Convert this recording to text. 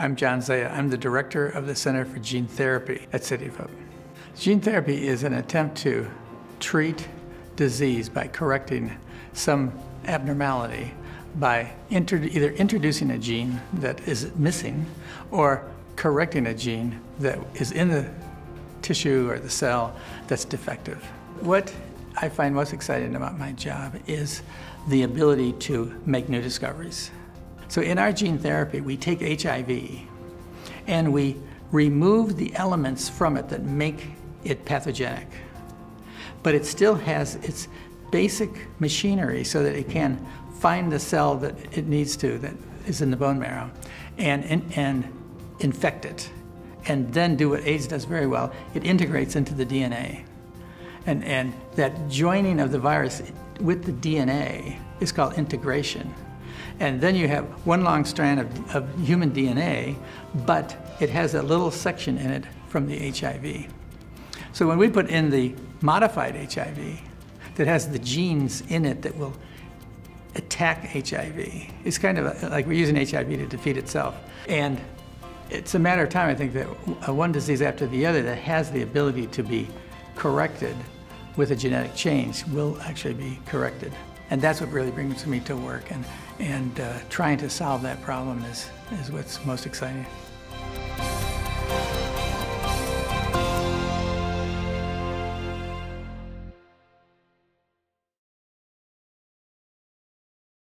I'm John Zaia. I'm the director of the Center for Gene Therapy at City of Hope. Gene therapy is an attempt to treat disease by correcting some abnormality by either introducing a gene that is missing or correcting a gene that is in the tissue or the cell that's defective. What I find most exciting about my job is the ability to make new discoveries. So in our gene therapy, we take HIV and we remove the elements from it that make it pathogenic. But it still has its basic machinery so that it can find the cell that it needs to, that is in the bone marrow, and, and, and infect it. And then do what AIDS does very well, it integrates into the DNA. And, and that joining of the virus with the DNA is called integration. And then you have one long strand of, of human DNA, but it has a little section in it from the HIV. So when we put in the modified HIV that has the genes in it that will attack HIV, it's kind of like we're using HIV to defeat itself. And it's a matter of time, I think, that one disease after the other that has the ability to be corrected with a genetic change will actually be corrected. And that's what really brings me to work. And, and uh, trying to solve that problem is, is what's most exciting.